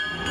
you